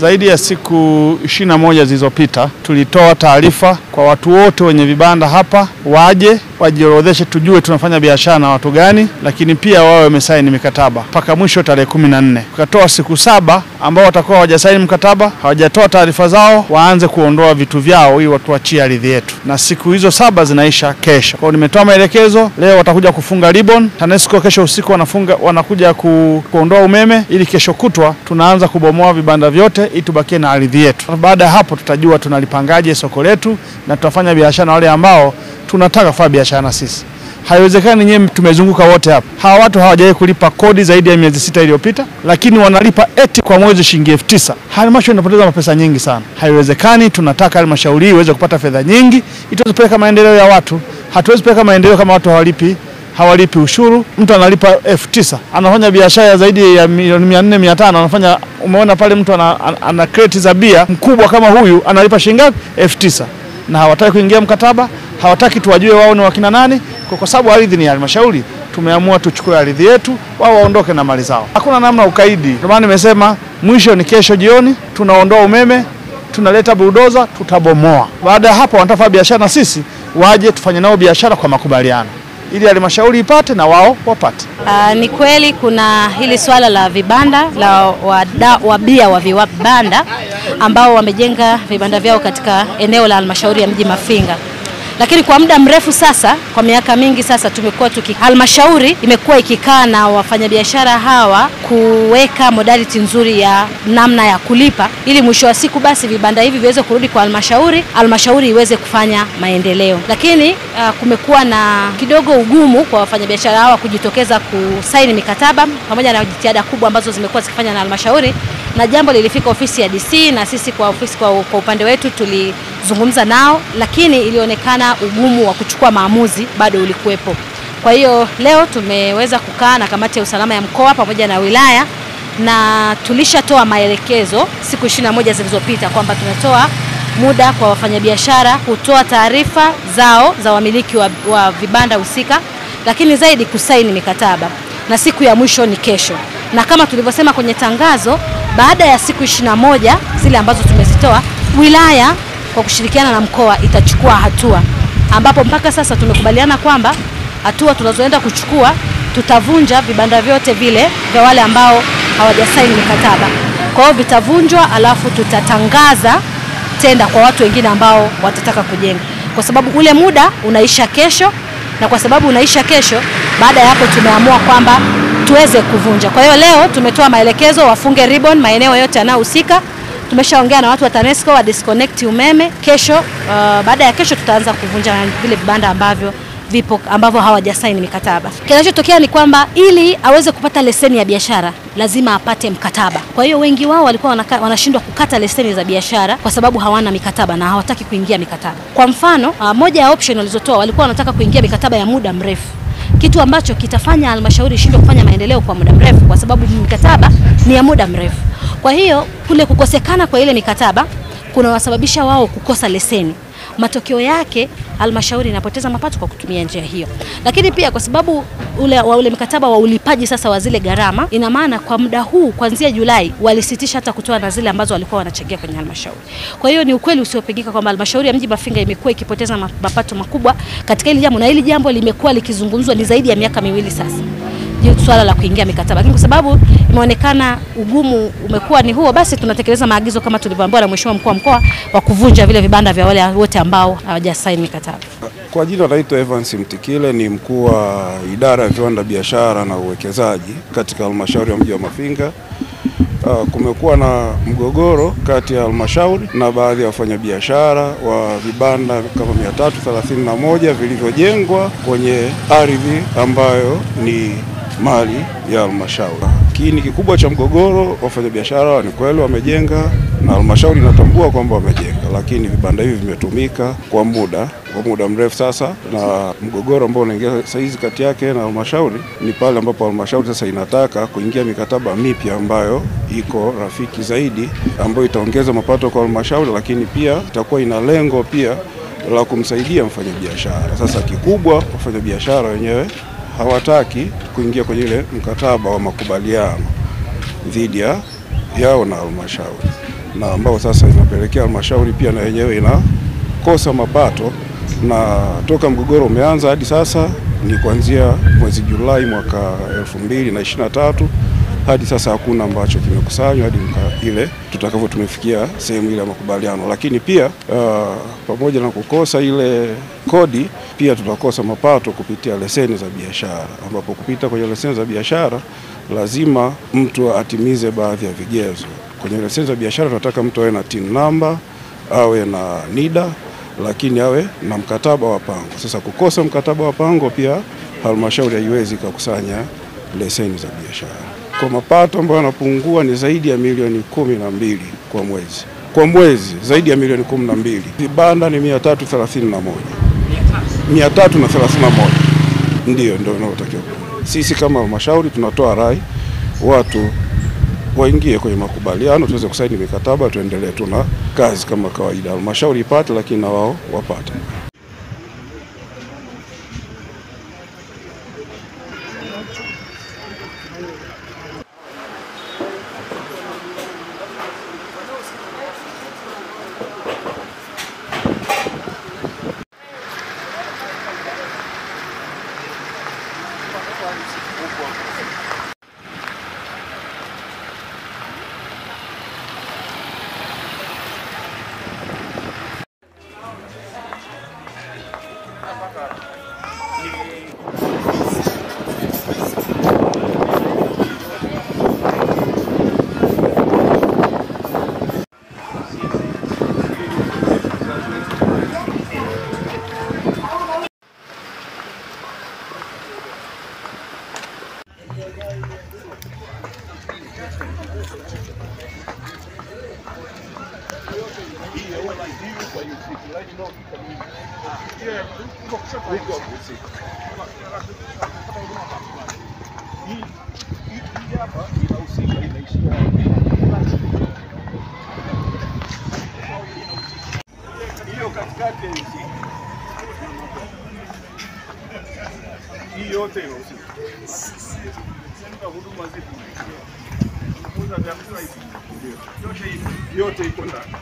Zaidi ya siku ishirini na moja zilizopita tulitoa taarifa kwa watu wote wenye vibanda hapa waje wajiorodheshe, tujue tunafanya biashara na watu gani, lakini pia wawe wamesaini mikataba mpaka mwisho tarehe kumi na nne. Tukatoa siku saba ambao watakuwa hawajasaini mkataba, hawajatoa taarifa zao, waanze kuondoa vitu vyao ili watuachie ardhi yetu, na siku hizo saba zinaisha kesho. kwao. nimetoa maelekezo leo, watakuja kufunga ribbon. TANESCO kesho usiku wanafunga, wanakuja ku, kuondoa umeme ili kesho kutwa tunaanza kubomoa vibanda vyote ili tubakie na ardhi yetu. Baada ya hapo, tutajua tunalipangaje soko letu na tutafanya biashara na wale ambao tunataka kufanya biashara na sisi. Haiwezekani nyewe tumezunguka wote hapa, hawa watu hawajawahi kulipa kodi zaidi ya miezi sita iliyopita, lakini wanalipa eti kwa mwezi shilingi elfu tisa. Halmashauri inapoteza mapesa nyingi sana. Haiwezekani. Tunataka halmashauri iweze kupata fedha nyingi kupeleka maendeleo ya watu. Hatuwezi kupeleka maendeleo kama watu hawalipi hawalipi ushuru. Mtu analipa elfu tisa anafanya biashara zaidi ya milioni mia nne mia tano anafanya. Umeona pale mtu ana, ana, ana kreti za bia mkubwa kama huyu analipa shilingi ngapi? elfu tisa na hawataki kuingia mkataba, hawataki tuwajue wao ni wakina nani. Kwa, sababu ardhi ni halmashauri, tumeamua tuchukue ardhi yetu, wao waondoke na mali zao. Hakuna namna ukaidi. Ndio maana nimesema mwisho ni kesho jioni, tunaondoa umeme, tunaleta buldoza, tutabomoa. Baada ya hapo, wanataka biashara na sisi, waje tufanye nao biashara kwa makubaliano ili halmashauri ipate na wao wapate. Uh, ni kweli kuna hili swala la vibanda la wabia wa vibanda ambao wamejenga vibanda vyao katika eneo la halmashauri ya mji Mafinga, lakini kwa muda mrefu sasa, kwa miaka mingi sasa, tumekuwa tuki halmashauri imekuwa ikikaa na wafanyabiashara hawa kuweka modality nzuri ya namna ya kulipa, ili mwisho wa siku basi vibanda hivi viweze kurudi kwa halmashauri, halmashauri iweze kufanya maendeleo. Lakini uh, kumekuwa na kidogo ugumu kwa wafanyabiashara hawa kujitokeza kusaini mikataba pamoja na jitihada kubwa ambazo zimekuwa zikifanya na halmashauri, na jambo lilifika ofisi ya DC na sisi kwa ofisi kwa, kwa upande wetu tulizungumza nao, lakini ilionekana ugumu wa kuchukua maamuzi bado ulikuwepo. Kwa hiyo leo tumeweza kukaa na kamati ya usalama ya mkoa pamoja na wilaya na tulishatoa maelekezo siku ishirini na moja zilizopita kwamba tunatoa muda kwa wafanyabiashara kutoa taarifa zao za wamiliki wa, wa vibanda husika, lakini zaidi kusaini mikataba, na siku ya mwisho ni kesho, na kama tulivyosema kwenye tangazo, baada ya siku ishirini na moja zile ambazo tumezitoa, wilaya kwa kushirikiana na mkoa itachukua hatua, ambapo mpaka sasa tumekubaliana kwamba hatua tunazoenda kuchukua tutavunja vibanda vyote vile vya wale ambao hawajasaini mikataba. Kwa hiyo vitavunjwa, alafu tutatangaza tenda kwa watu wengine ambao watataka kujenga, kwa sababu ule muda unaisha kesho, na kwa sababu unaisha kesho, baada ya hapo tumeamua kwamba tuweze kuvunja. Kwa hiyo leo tumetoa maelekezo wafunge ribbon maeneo yote yanayohusika. Tumeshaongea na watu wa TANESCO wa disconnect umeme. Kesho uh, baada ya kesho tutaanza kuvunja vile vibanda ambavyo vipo ambavyo hawajasaini mikataba. Kinachotokea ni kwamba ili aweze kupata leseni ya biashara lazima apate mkataba. Kwa hiyo wengi wao walikuwa wanashindwa kukata leseni za biashara kwa sababu hawana mikataba na hawataki kuingia mikataba. Kwa mfano, uh, moja ya option walizotoa walikuwa wanataka kuingia mikataba ya muda mrefu, kitu ambacho kitafanya halmashauri ishindwe kufanya maendeleo kwa muda mrefu, kwa sababu mikataba ni ya muda mrefu. Kwa hiyo kule kukosekana kwa ile mikataba kunawasababisha wao kukosa leseni. Matokeo yake halmashauri inapoteza mapato kwa kutumia njia hiyo, lakini pia kwa sababu ule, wa ule mkataba wa ulipaji sasa wa zile gharama, ina maana kwa muda huu kuanzia Julai walisitisha hata kutoa na zile ambazo walikuwa wanachangia kwenye halmashauri. Kwa hiyo ni ukweli usiopingika kwamba halmashauri ya mji Mafinga imekuwa ikipoteza mapato makubwa katika hili jambo, na hili jambo limekuwa likizungumzwa ni zaidi ya miaka miwili sasa swala la kuingia mikataba, lakini kwa sababu imeonekana ugumu umekuwa ni huo, basi tunatekeleza maagizo kama tulivyoambiwa na Mheshimiwa mkuu wa mkoa wa kuvunja vile vibanda vya wale wote ambao hawajasaini mikataba. Kwa jina naitwa Evans Mtikile, ni mkuu wa idara ya viwanda, biashara na uwekezaji katika halmashauri ya mji wa Mafinga. Uh, kumekuwa na mgogoro kati ya halmashauri na baadhi ya wafanyabiashara wa vibanda kama 331 vilivyojengwa kwenye ardhi ambayo ni mali ya halmashauri. Kiini kikubwa cha mgogoro, wafanyabiashara ni kweli wamejenga na halmashauri inatambua kwamba wamejenga, lakini vibanda hivi vimetumika kwa muda kwa muda mrefu sasa, na mgogoro ambao unaingia saizi kati yake na halmashauri ni pale ambapo halmashauri sasa inataka kuingia mikataba mipya ambayo iko rafiki zaidi, ambayo itaongeza mapato kwa halmashauri, lakini pia itakuwa ina lengo pia la kumsaidia mfanyabiashara. Sasa kikubwa wafanyabiashara wenyewe hawataki kuingia kwenye ile mkataba wa makubaliano dhidi ya yao na halmashauri, na ambao sasa inapelekea halmashauri pia na yenyewe inakosa mapato, na toka mgogoro umeanza hadi sasa ni kuanzia mwezi Julai mwaka 2023 hadi sasa hakuna ambacho kimekusanywa hadi ile tutakavyo tumefikia sehemu ile ya makubaliano. Lakini pia uh, pamoja na kukosa ile kodi, pia tutakosa mapato kupitia leseni za biashara, ambapo kupita kwenye leseni za biashara lazima mtu atimize baadhi ya vigezo. Kwenye leseni za biashara tunataka mtu awe na TIN namba, awe na NIDA, lakini awe na mkataba wa pango. Sasa kukosa mkataba wa pango, pia halmashauri haiwezi kukusanya leseni za biashara. Kwa mapato ambayo yanapungua ni zaidi ya milioni kumi na mbili kwa mwezi, kwa mwezi zaidi ya milioni kumi na mbili. Vibanda ni mia tatu thelathini na moja mia tatu na thelathini na moja ndiyo ndio inayotakiwa. Sisi kama halmashauri tunatoa rai watu waingie kwenye makubaliano, tuweze kusaini mikataba, tuendelee tuna kazi kama kawaida, halmashauri ipate, lakini na wao wapate. huko Hii yote inahusika. Huduma zipo. Kuuza vyakula hivi. Yote iko ndani.